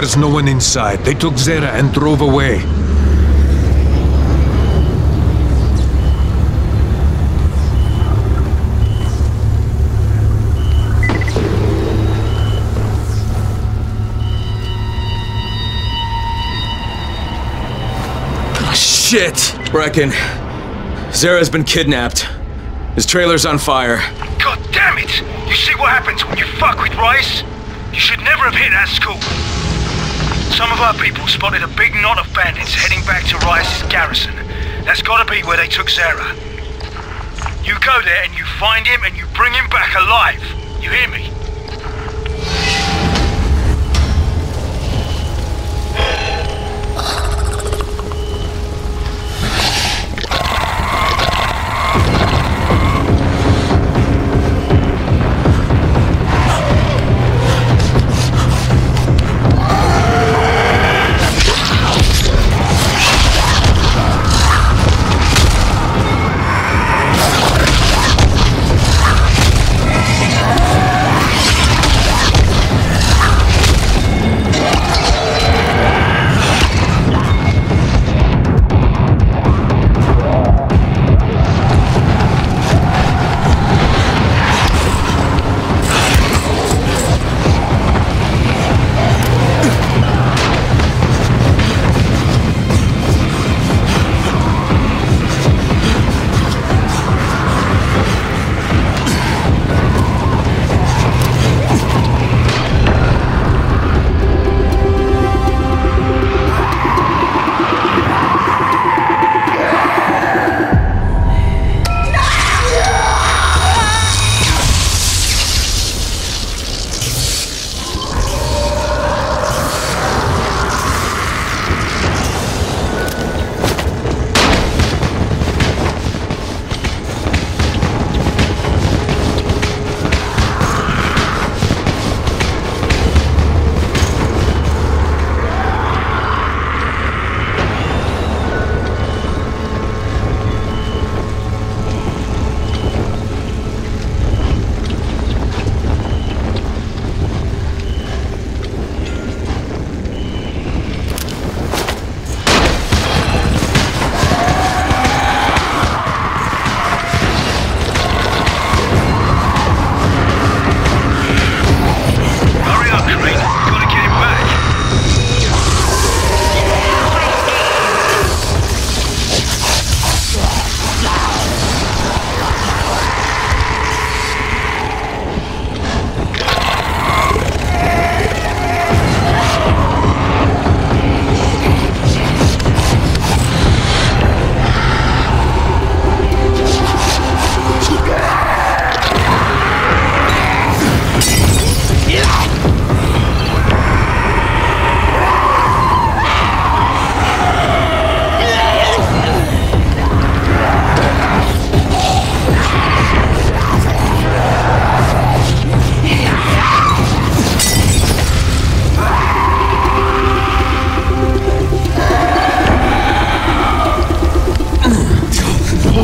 There's no one inside. They took Zere and drove away. Ah, shit! Brecken. Zere's been kidnapped. His trailer's on fire. God damn it! You see what happens when you fuck with Rais? You should never have hit that school. Some of our people spotted a big knot of bandits heading back to Rais's garrison. That's gotta be where they took Zere. You go there and you find him and you bring him back alive. You hear me?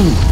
I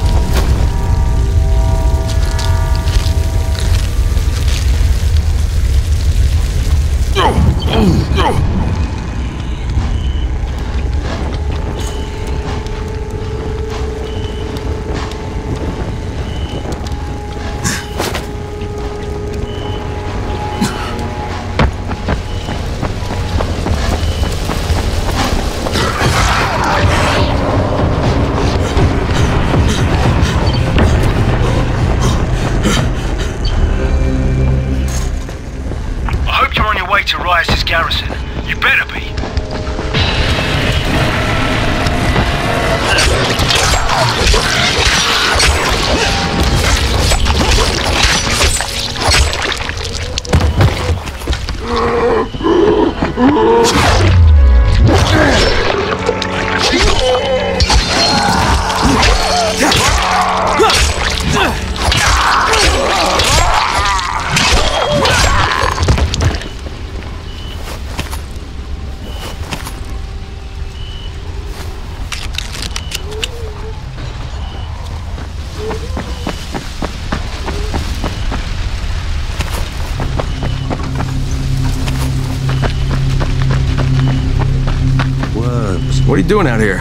doing out here?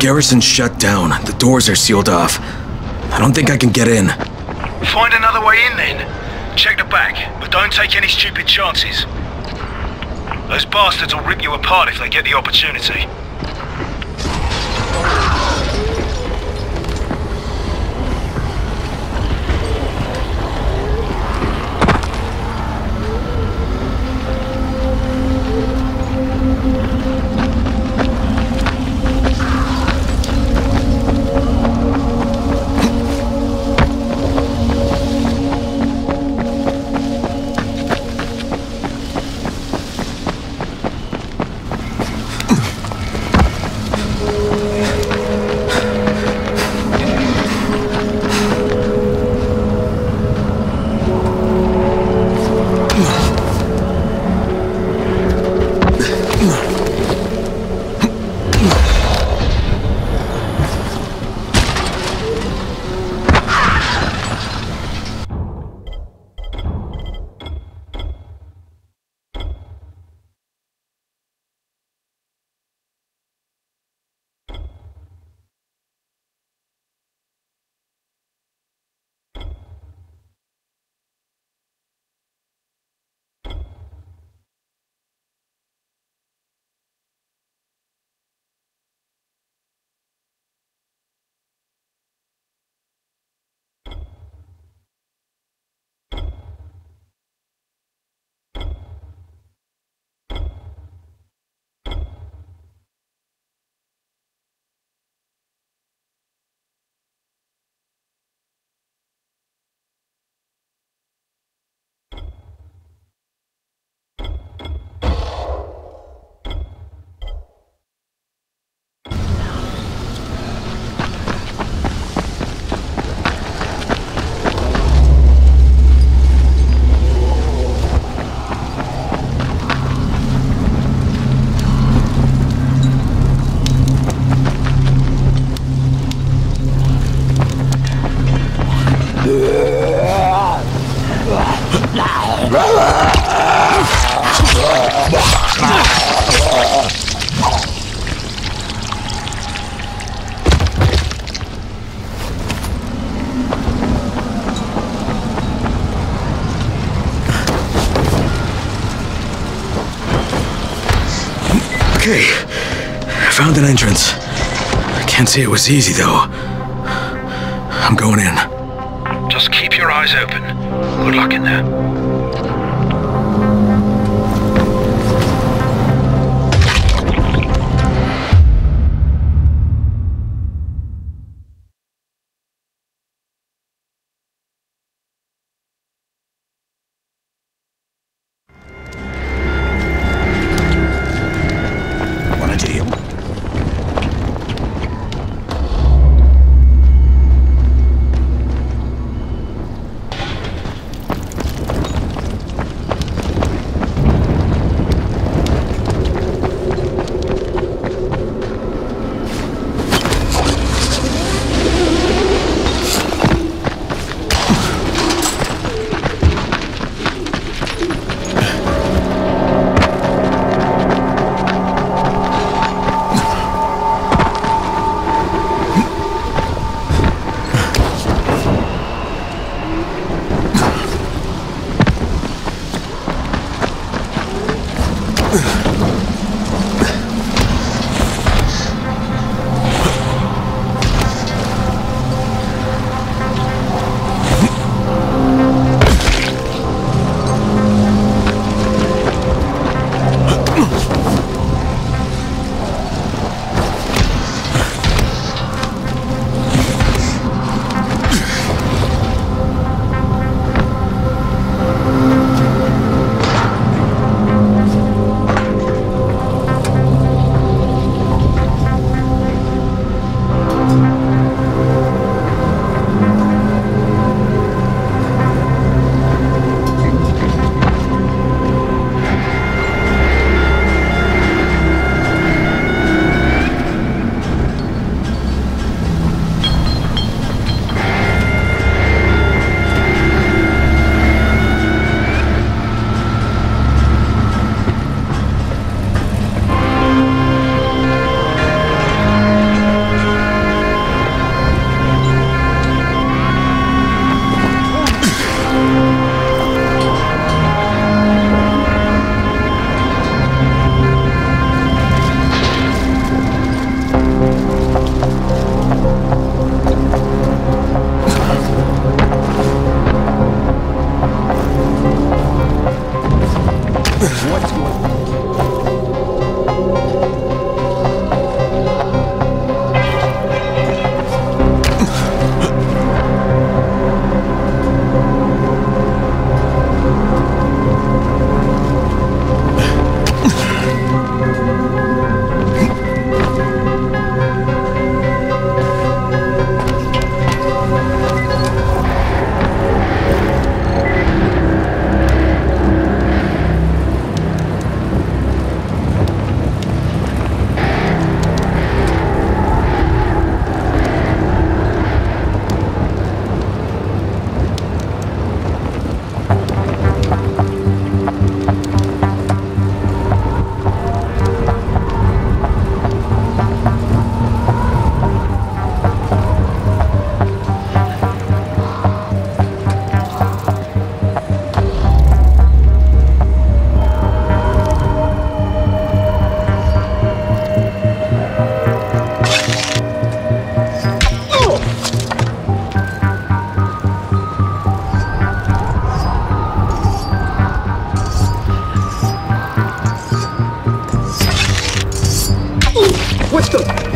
Garrison's shut down. The doors are sealed off. I don't think I can get in. Find another way in then. Check the back, but don't take any stupid chances. Those bastards will rip you apart if they get the opportunity. Say it was easy, though. I'm going in. What the?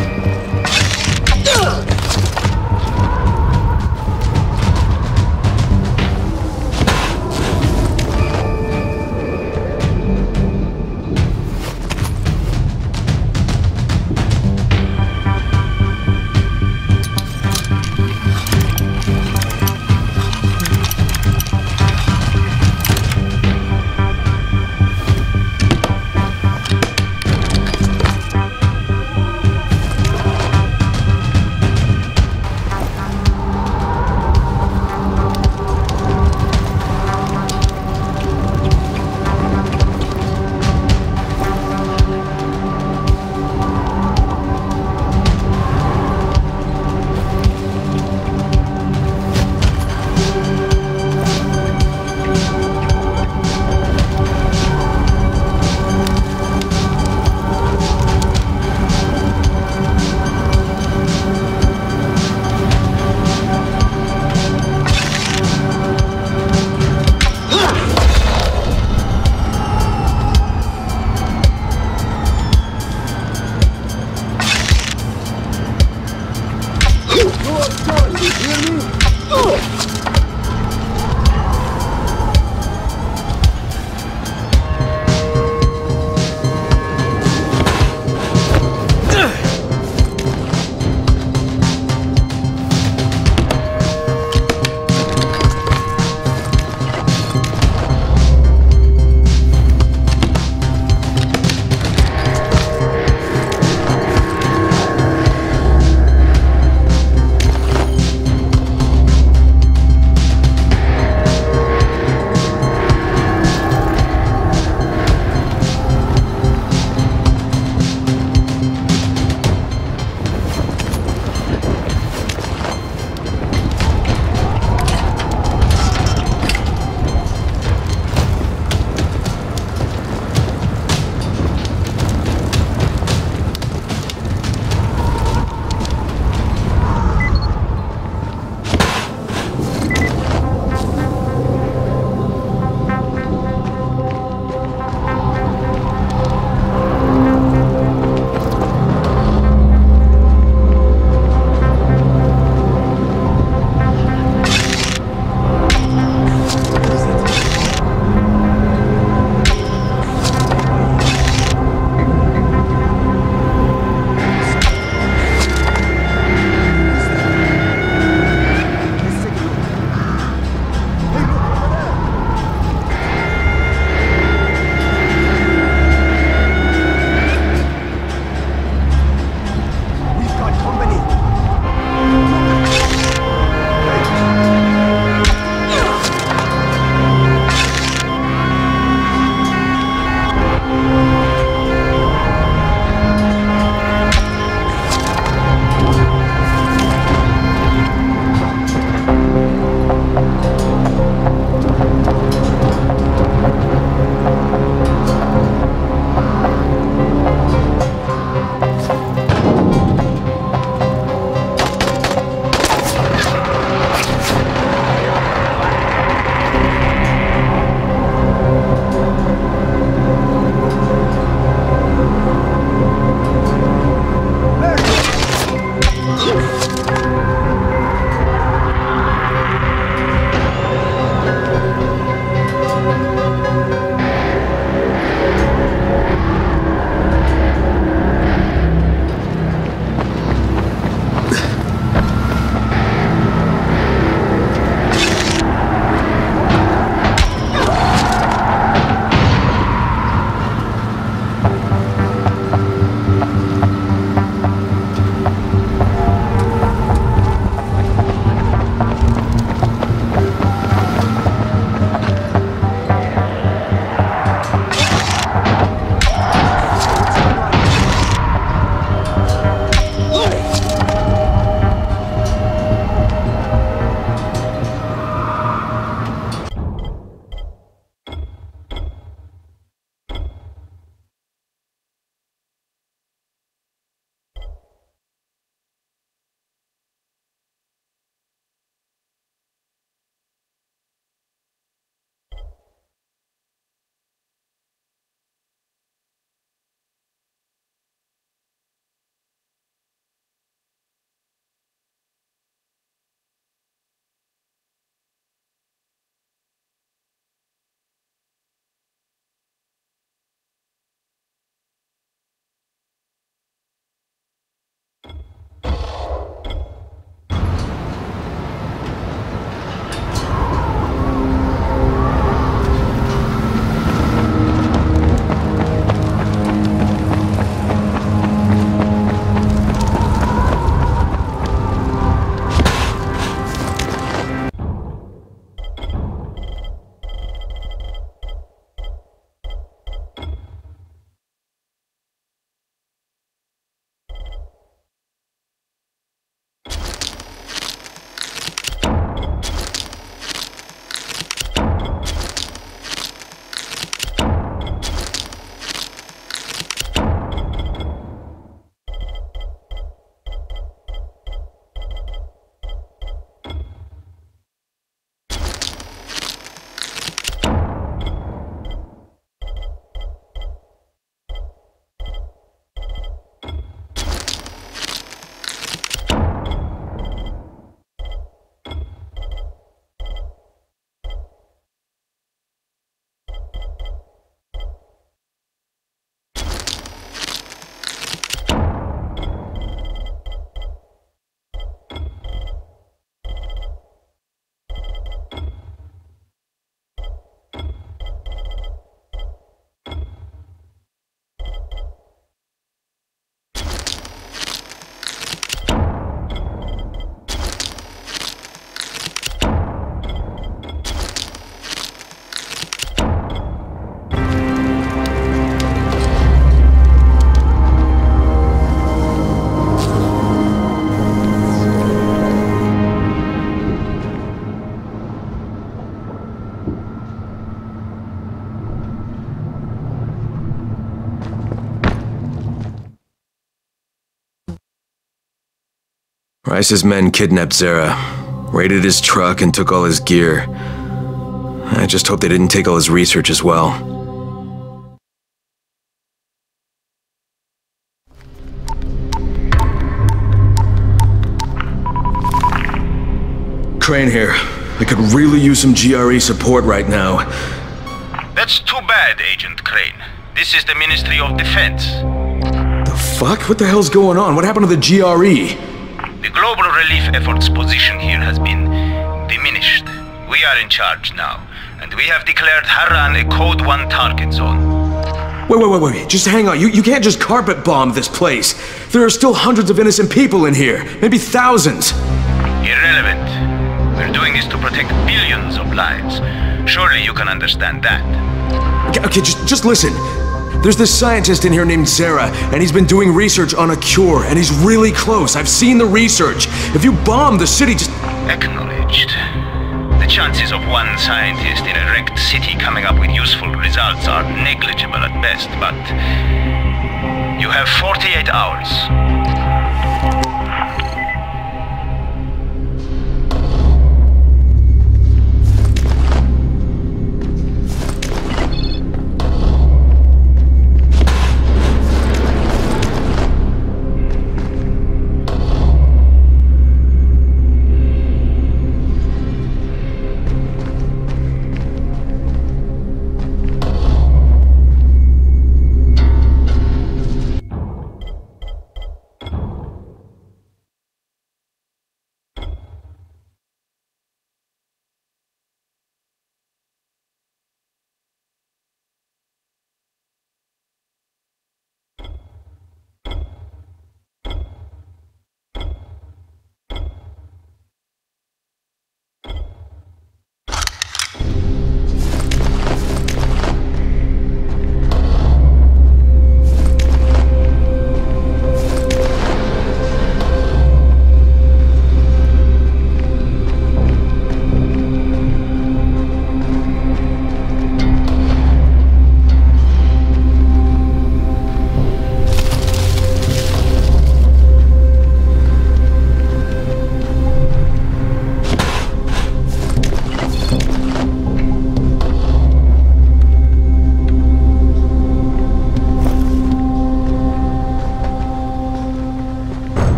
Rais's men kidnapped Zere, raided his truck, and took all his gear. I just hope they didn't take all his research as well. Crane here. I could really use some GRE support right now. That's too bad, Agent Crane. This is the Ministry of Defense. The fuck? What the hell's going on? What happened to the GRE? The global relief effort's position here has been diminished. We are in charge now, and we have declared Harran a Code 1 target zone. Wait, wait, wait, wait. Just hang on. You, you can't just carpet bomb this place. There are still hundreds of innocent people in here. Maybe thousands. Irrelevant. We're doing this to protect billions of lives. Surely you can understand that. Okay, okay, just, just listen. There's this scientist in here named Zere, and he's been doing research on a cure, and he's really close. I've seen the research. If you bomb the city, just... Acknowledged. The chances of one scientist in a wrecked city coming up with useful results are negligible at best, but... You have 48 hours.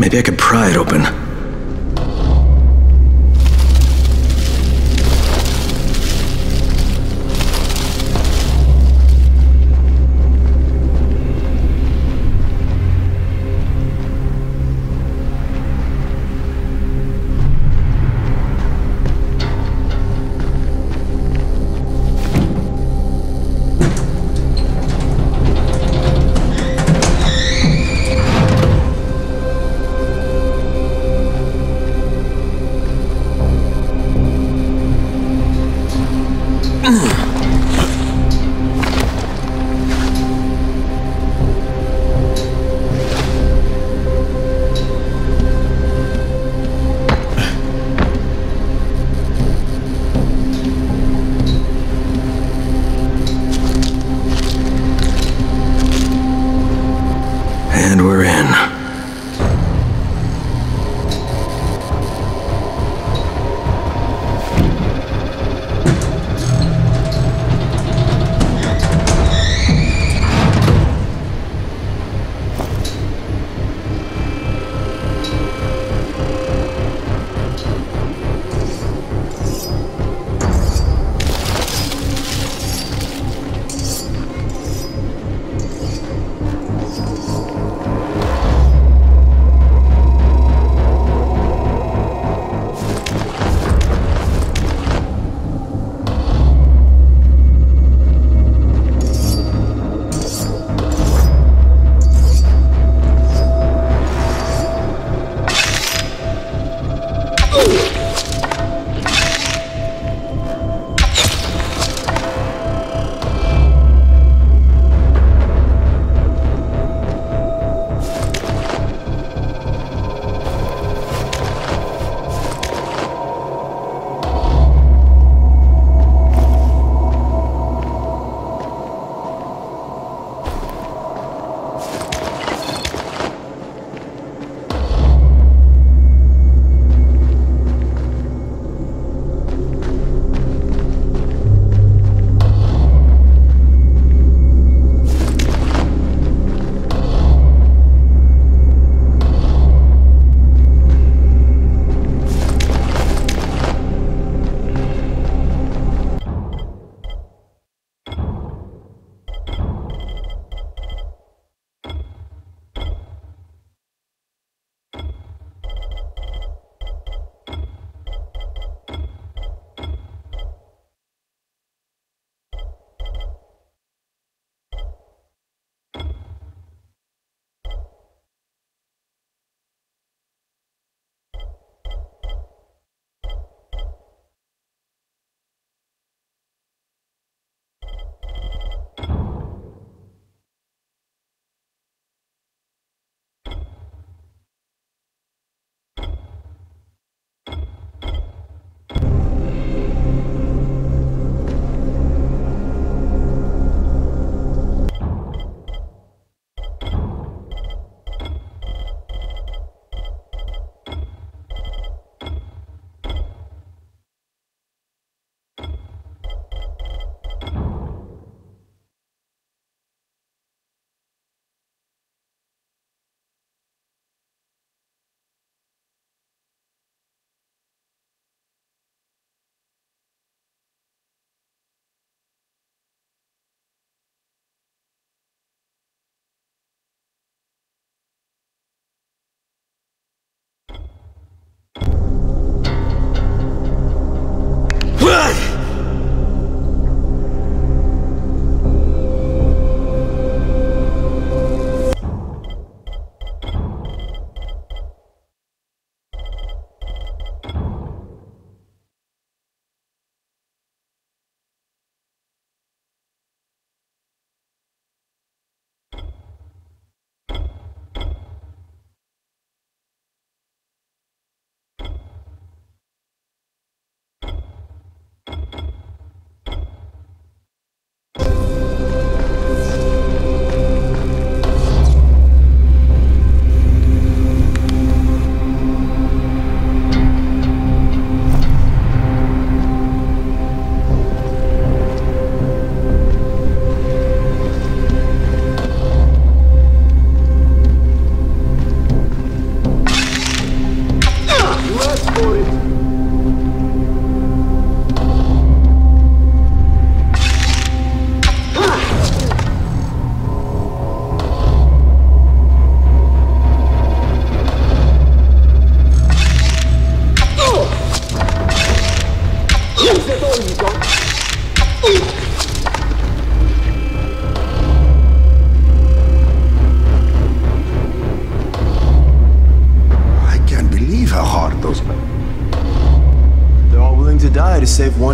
Maybe I could pry it open.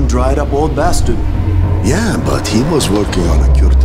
Dried up old bastard. Yeah, but he was working on a cure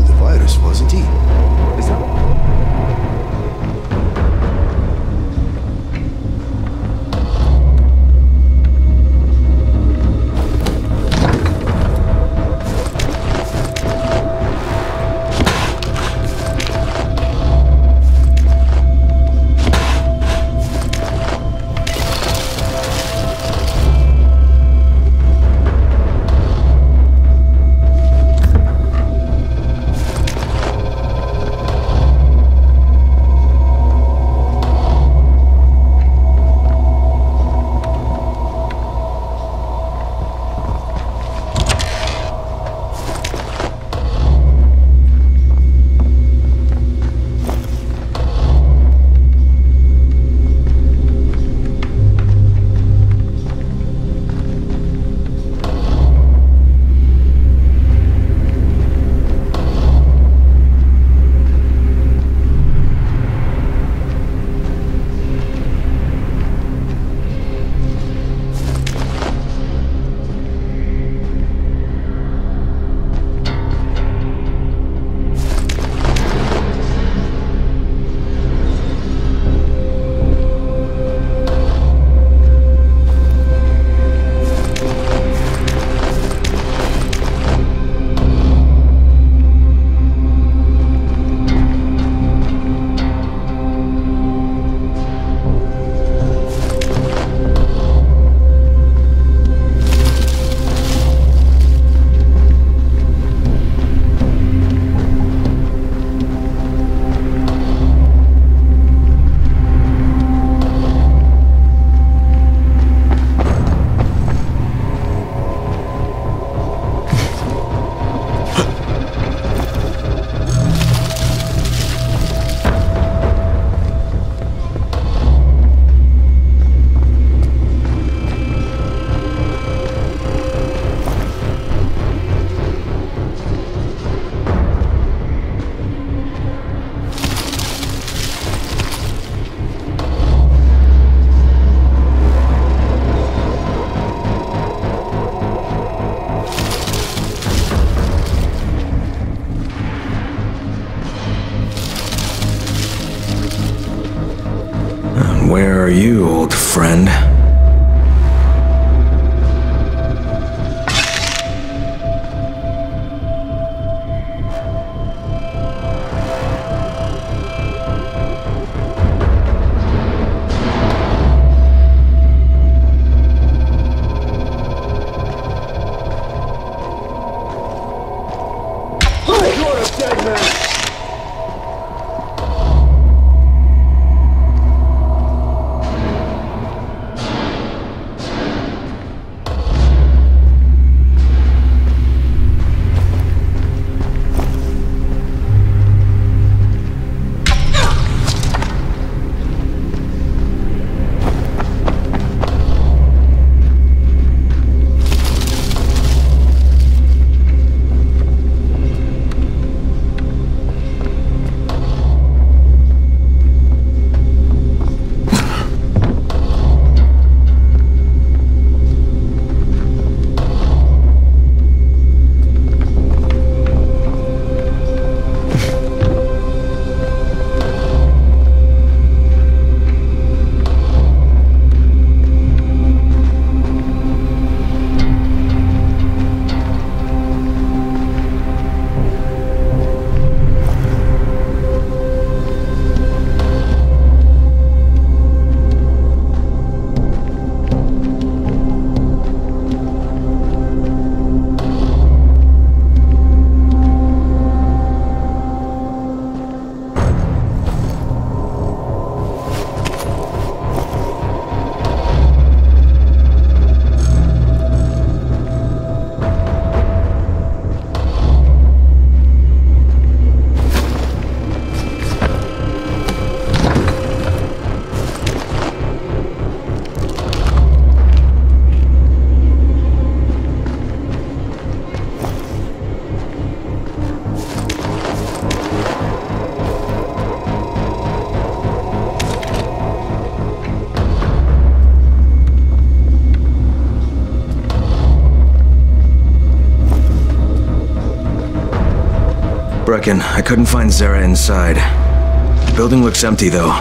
I couldn't find Zere inside. The building looks empty, though.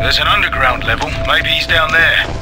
There's an underground level. Maybe he's down there.